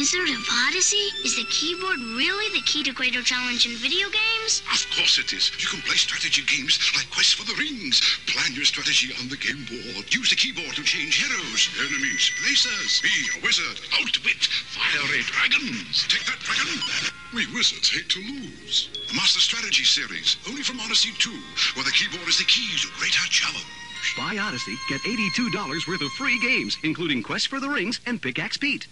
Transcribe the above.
Wizard of Odyssey? Is the keyboard really the key to greater challenge in video games? Of course it is. You can play strategy games like Quest for the Rings. Plan your strategy on the game board. Use the keyboard to change heroes, enemies, places. Be a wizard. Outwit fiery dragons. Take that, dragon. We wizards hate to lose. The Master Strategy series, only from Odyssey 2, where the keyboard is the key to greater challenge. Buy Odyssey, get $82 worth of free games, including Quest for the Rings and Pickaxe Pete.